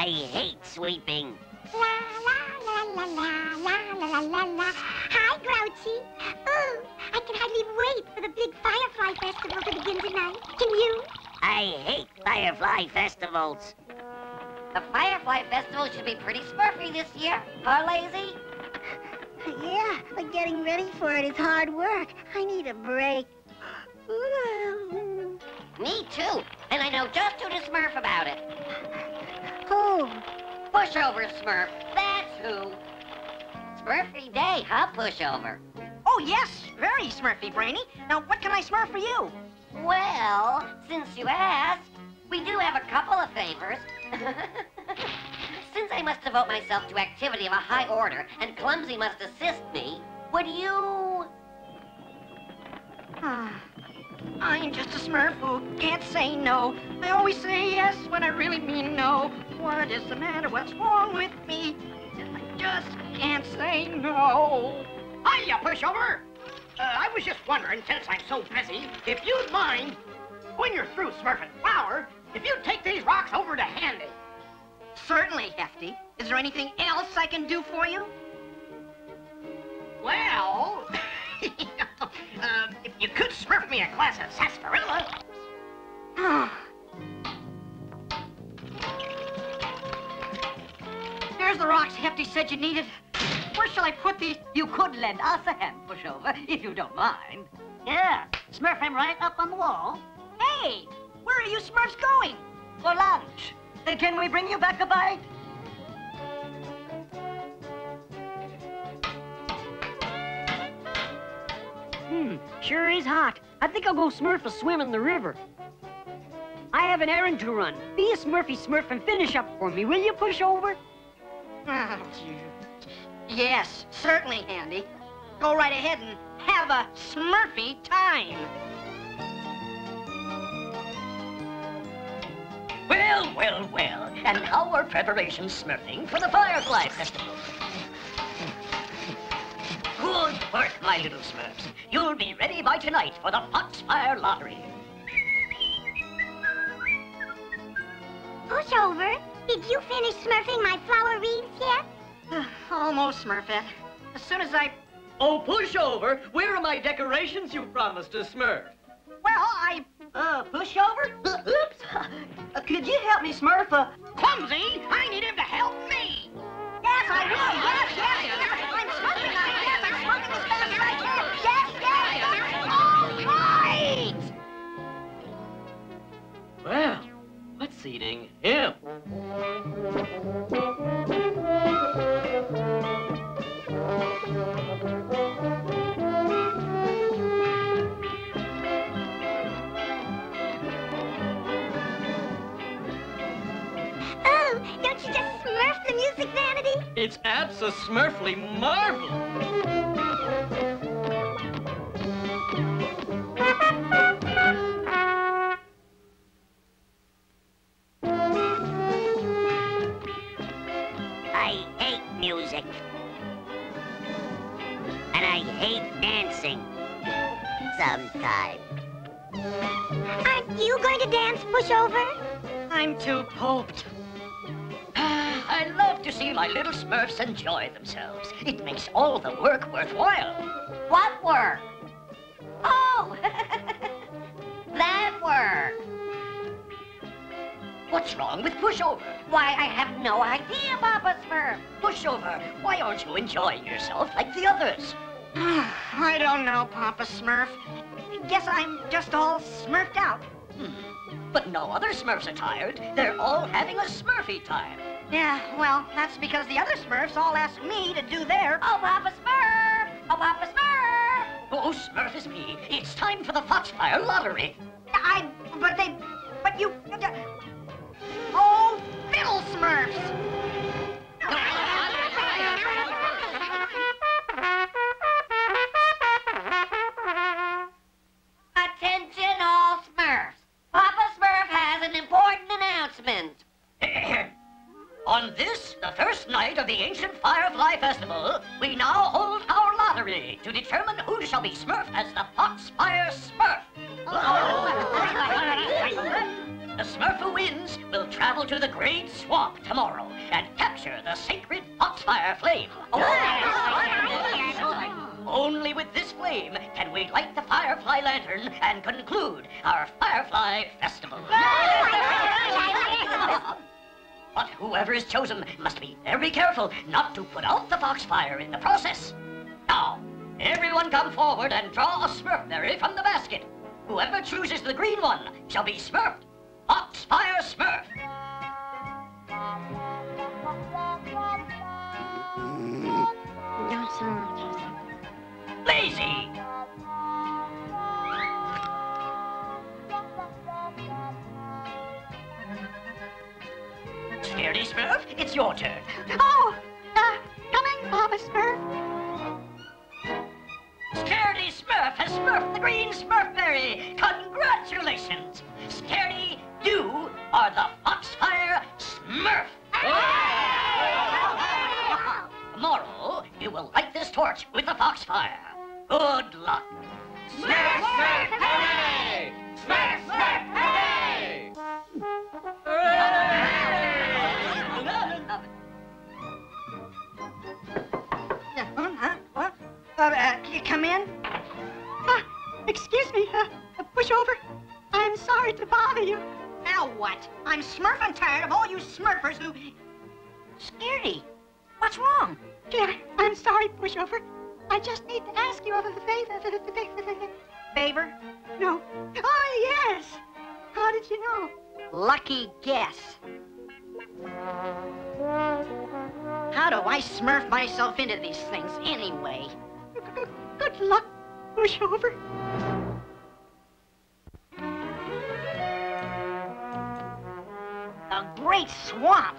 I hate sweeping. La la la la la la la la la la. Hi, Grouchy. Oh, I can hardly wait for the big Firefly Festival to begin tonight. Can you? I hate Firefly festivals. The Firefly Festival should be pretty smurfy this year, huh, Lazy? Yeah, but getting ready for it is hard work. I need a break. Me too, and I know just who to smurf about it. Who? Pushover Smurf, that's who. Smurfy day, huh, Pushover? Oh, yes, very Smurfy, Brainy. Now, what can I smurf for you? Well, since you asked, we do have a couple of favors. since I must devote myself to activity of a high order, and Clumsy must assist me, would you... I'm just a smurf who can't say no. I always say yes when I really mean no. What is the matter? What's wrong with me? I just can't say no. Hiya, pushover! Uh, I was just wondering, since I'm so busy, if you'd mind, when you're through smurfing flour, if you'd take these rocks over to Handy. Certainly, Hefty. Is there anything else I can do for you? Well, uh, if you could smurf me a glass of sarsaparilla. The rocks Hefty said you needed. Where shall I put these? You could lend us a hand pushover, if you don't mind. Yeah, smurf him right up on the wall. Hey, where are you Smurfs going? For lunch. Then can we bring you back a bite? Hmm, sure is hot. I think I'll go smurf a swim in the river. I have an errand to run. Be a smurfy smurf and finish up for me, will you, pushover? Oh, yes, certainly, Handy. Go right ahead and have a Smurfy time. Well, well, well. And how are preparations smurfing for the Firefly Festival? Good work, my little Smurfs. You'll be ready by tonight for the Foxfire Lottery. Pushover, did you finish smurfing my flower wreaths yet? Smurfette. As soon as I... Oh, pushover! Where are my decorations you promised to smurf? Well, I... Uh, pushover? Uh, oops. Uh, could you help me smurf a... Clumsy, I need him to help me. Yes, I will. Yes, yes, yes. I'm smurfing. I yes, I'm smurfing as fast as I can. Yes, yes. All right. Well, what's eating him? Don't you just smurf the music vanity? It's abso-smurfly marvelous. I hate music. And I hate dancing. Sometimes. Aren't you going to dance, Pushover? I'm too pulped. To see my little Smurfs enjoy themselves. It makes all the work worthwhile. What work? Oh, that work. What's wrong with pushover? Why, I have no idea, Papa Smurf. Pushover, why aren't you enjoying yourself like the others? I don't know, Papa Smurf. Guess I'm just all smurfed out. Hmm, but no other Smurfs are tired. They're all having a Smurfy time. Yeah, well, that's because the other Smurfs all asked me to do their... Oh, Papa Smurf! Oh, Papa Smurf! Oh, Smurf is me. It's time for the Foxfire Lottery. I... but they... but you... Oh, fiddle Smurfs! The ancient Firefly Festival, we now hold our lottery to determine who shall be smurfed as the Foxfire Smurf. The Smurf who wins will travel to the Great Swamp tomorrow and capture the sacred Foxfire Flame. Only with this flame can we light the Firefly Lantern and conclude our Firefly Festival. But whoever is chosen must be very careful not to put out the foxfire in the process. Now, everyone come forward and draw a Smurfberry from the basket. Whoever chooses the green one shall be Smurfed. Foxfire Smurf. Smurf, it's your turn. Oh, uh, coming, Papa Smurf. Scaredy Smurf has smurfed the green Smurfberry. Congratulations. Scaredy, you are the Foxfire Smurf. Tomorrow, you will light this torch with the Foxfire. Good luck. Smurf, Smurf, hooray! Smurf, Smurf, Uh, uh, can you come in? Uh, excuse me, uh, uh, push over. I'm sorry to bother you. Now what? I'm smurfing tired of all you smurfers who... Scaredy, what's wrong? Yeah, I'm sorry, pushover. I just need to ask you of a favor. Favor? No. Oh, yes. How did you know? Lucky guess. How do I smurf myself into these things anyway? Good luck, pushover. A great swamp.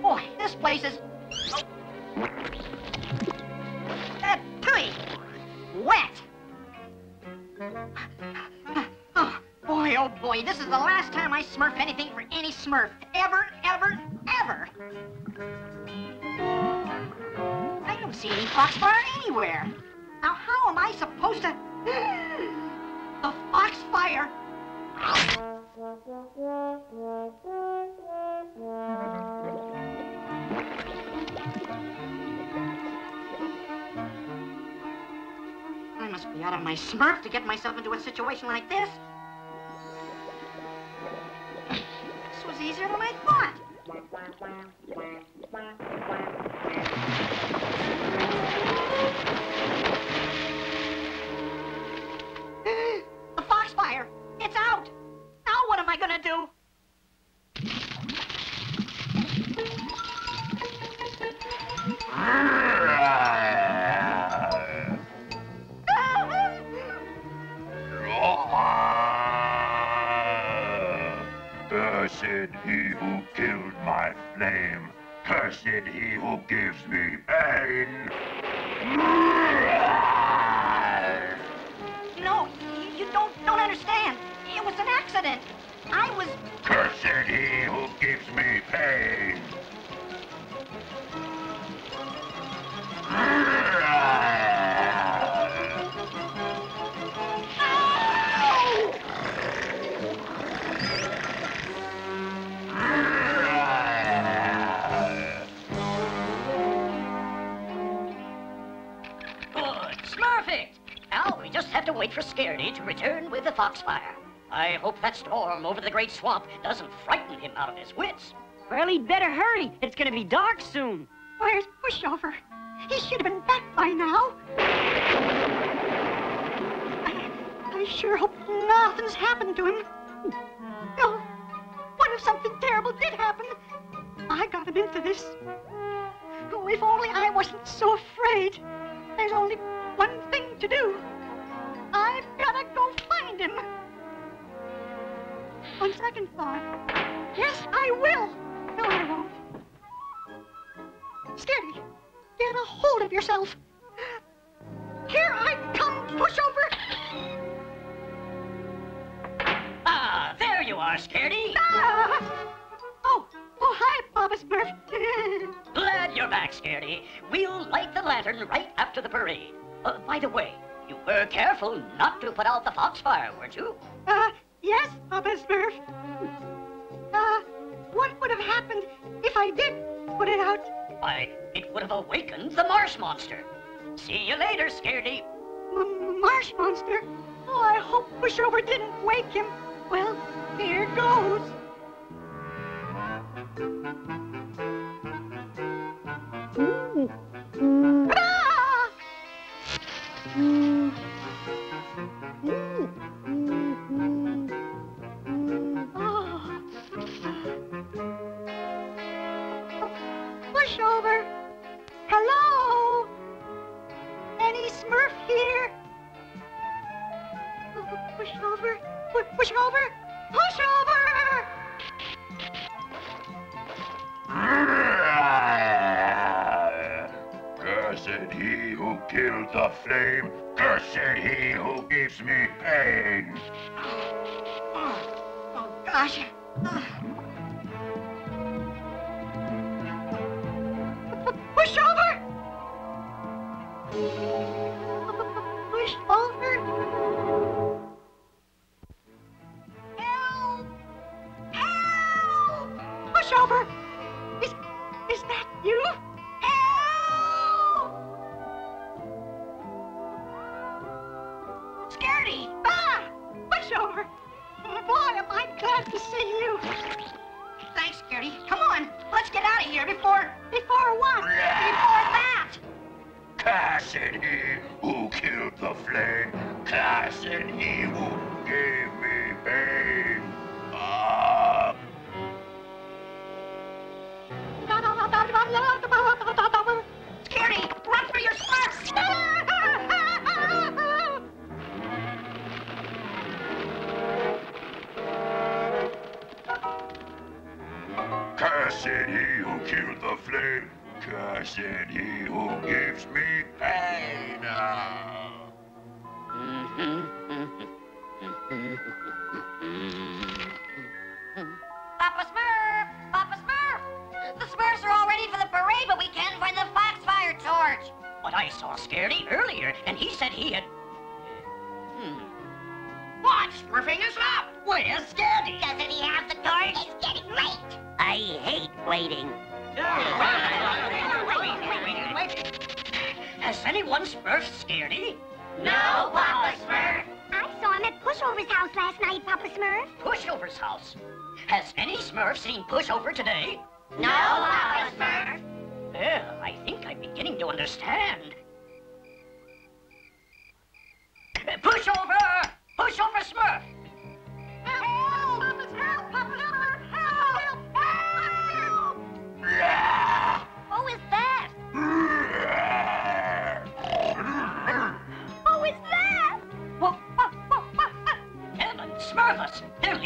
Boy, this place is... Uh, tight. Wet. Oh, boy, oh boy, this is the last time I smurf anything for any smurf. Ever, ever, ever. I don't see any foxfire anywhere. Now, how am I supposed to... the foxfire... I must be out of my smurf to get myself into a situation like this. This was easier than I thought. I gonna do? The Foxfire. I hope that storm over the Great Swamp doesn't frighten him out of his wits. Well, he'd better hurry. It's gonna be dark soon. Where's Pushover? He should have been back by now. I, I sure hope nothing's happened to him. Oh, what if something terrible did happen? I got him into this. Oh, if only I wasn't so afraid. There's only one thing to do. Him. On second thought, yes, I will. No, I won't. Steady. Get a hold of yourself. Here I come, pushover. Ah, there you are, Scaredy. Ah! Oh, oh, hi, Papa Smurf. Glad you're back, Scaredy. We'll light the lantern right after the parade. Uh, by the way, you were careful not to put out the foxfire, weren't you? uh, yes, Papa Smurf. what would have happened if I did put it out? Why, it would have awakened the marsh monster. See you later, Scaredy. M- marsh monster? Oh, I hope Pushover didn't wake him. Well, here goes. Pushover. Hello? Any Smurf here? Push over. Pu- Push over. Push over! Cursed he who killed the flame. Cursed he who gives me pain. Oh, oh gosh. Ah. Push Cursed he who killed the flame. Cursed he who gives me pain. Papa Smurf! Papa Smurf! The Smurfs are all ready for the parade, but we can't find the Foxfire torch. But I saw Scaredy earlier, and he said he had... Hmm. What? Smurfing us up! Where's Scaredy? Doesn't he have the torch? It's getting late. I hate waiting. Has anyone smurfed Scaredy? No, Papa Smurf. I saw him at Pushover's house last night, Papa Smurf. Pushover's house. Has any Smurf seen Pushover today? No, Papa Smurf. Well, I think I'm beginning to understand. Pushover! Pushover Smurf!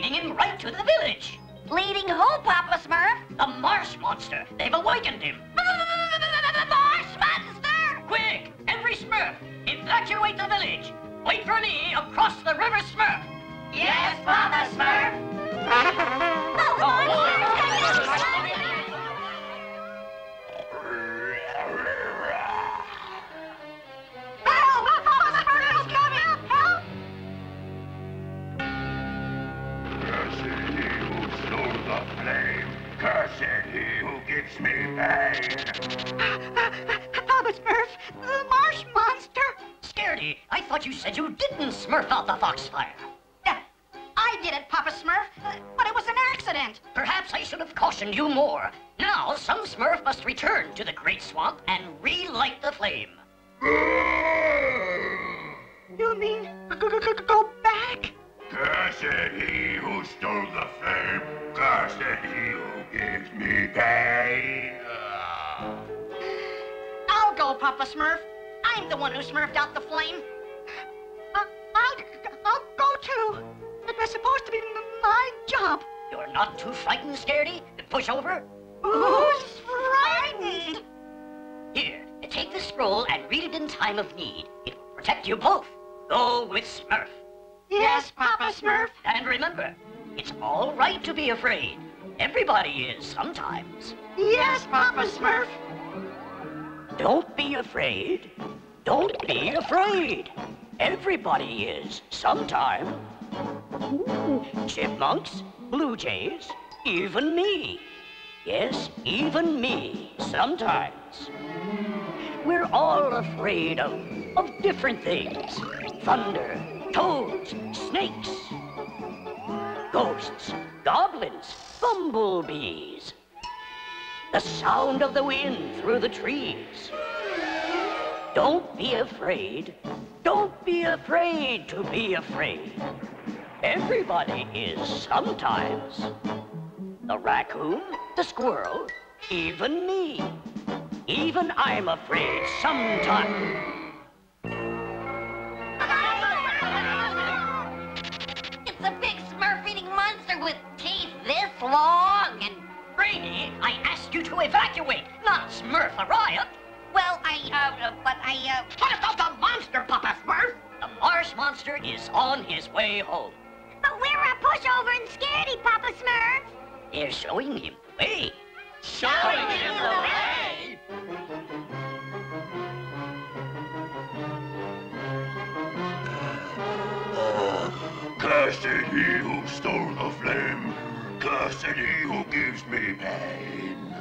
Leading him right to the village. Leading who, Papa Smurf? The marsh monster. They've awakened him. Marsh Monster! Quick! Every Smurf! Evacuate the village! Wait for me across the river Smurf! Yes, Papa Smurf. Help! Who gives me pain. Papa Smurf, the marsh monster. Scaredy, I thought you said you didn't smurf out the foxfire. I did it, Papa Smurf, but it was an accident. Perhaps I should have cautioned you more. Now, some Smurf must return to the Great Swamp and relight the flame. You mean go, Cursed he who stole the flame. Cursed he who gives me pain. I'll go, Papa Smurf. I'm the one who smurfed out the flame. Uh, I'll, I'll go too. It was supposed to be my job. You're not too frightened, Scaredy? Push over. Who's frightened? Here, take the scroll and read it in time of need. It will protect you both. Go with Smurf. Yes, Papa Smurf. And remember, it's all right to be afraid. Everybody is sometimes. Yes, Papa Smurf. Don't be afraid. Don't be afraid. Everybody is sometime. Chipmunks, blue jays, even me. Yes, even me, sometimes. We're all afraid of, of different things. Thunder, toads, snakes, ghosts, goblins, bumblebees. The sound of the wind through the trees. Don't be afraid. Don't be afraid to be afraid. Everybody is sometimes. The raccoon, the squirrel, even me. Even I'm afraid sometimes. It's a big smurf-eating monster with teeth this long and... Brainy, I asked you to evacuate, not smurf a riot. Well, I, uh, uh, but I, uh... What about the monster, Papa Smurf? The marsh monster is on his way home. But we're a pushover and scaredy, Papa Smurf. They're showing him the way. Showing him the way. Cursed he who stole the flame. Cursed he who gives me pain.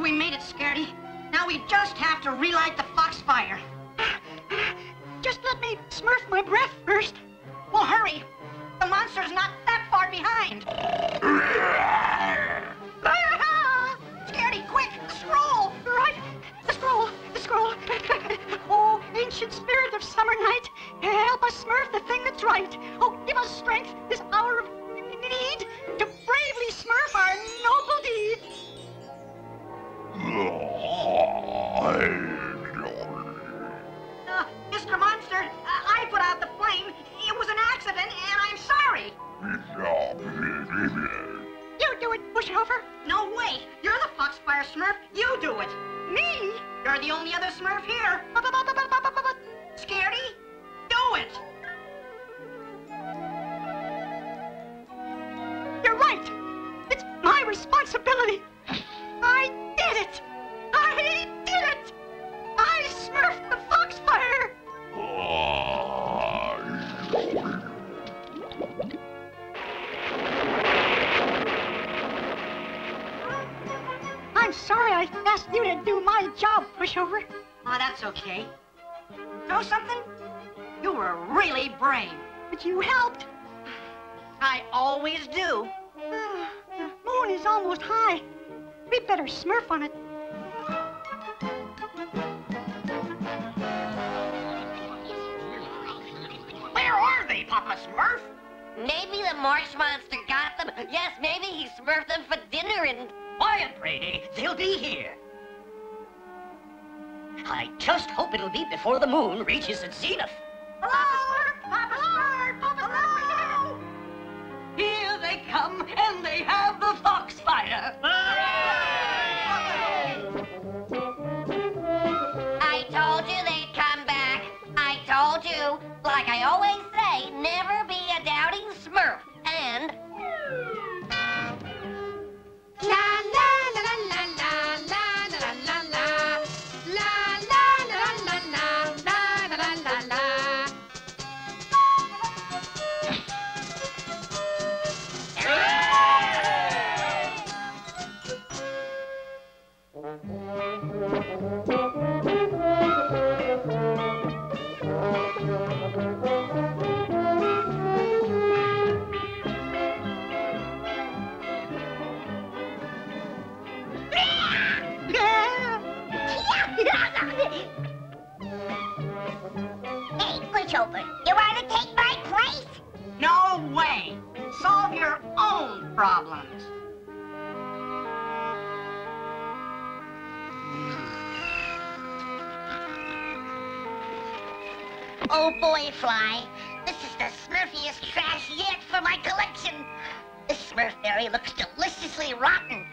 We made it, Scaredy. Now we just have to relight the foxfire. Just let me smurf my breath first. Well, hurry. The monster's not that far behind. responsibility. I did it. I did it. I smurfed the Foxfire. I'm sorry I asked you to do my job, pushover. Oh, that's okay. Know something? You were really brave. But you helped. I always do. The moon is almost high. We better smurf on it. Where are they, Papa Smurf? Maybe the marsh monster got them. Yes, maybe he smurfed them for dinner and... Quiet, Brainy. They'll be here. I just hope it'll be before the moon reaches its zenith. Problems. Oh boy, Fly. This is the smurfiest trash yet for my collection. This Smurfberry looks deliciously rotten.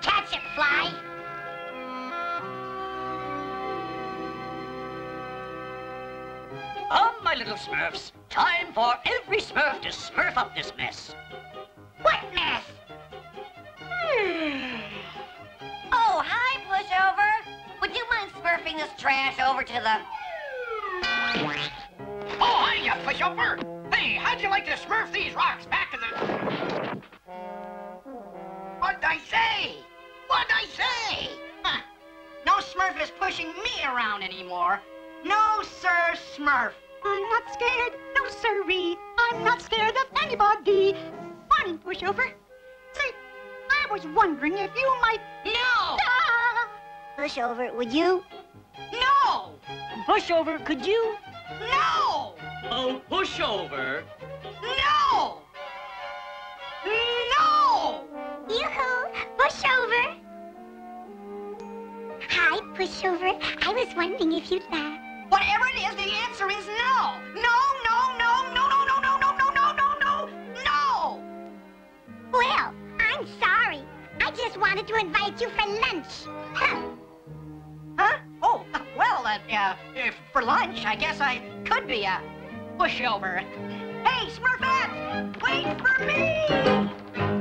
Catch it, Fly. Come, my little Smurfs. Time for every Smurf to smurf up this mess? Mind this trash over to the... Oh, hiya, pushover. Say, how'd you like to smurf these rocks back to the... What'd I say? What'd I say? Huh. No Smurf is pushing me around anymore. No, sir, Smurf. I'm not scared. No, sirree. I'm not scared of anybody. Morning, pushover. Say, I was wondering if you might... No! Ah! Pushover, would you? No! Pushover, could you? No! Oh, pushover. No! No! Yoo-hoo! Pushover! Hi, Pushover. I was wondering if you'd laugh. Whatever it is, the answer is no. No, no, no, no, no, no, no, no, no, no, no, no, no! Well, I'm sorry. I just wanted to invite you for lunch. Huh. Huh? Oh, uh, uh, uh, if for lunch, I guess I could be a pushover. Hey, Smurfette! Wait for me!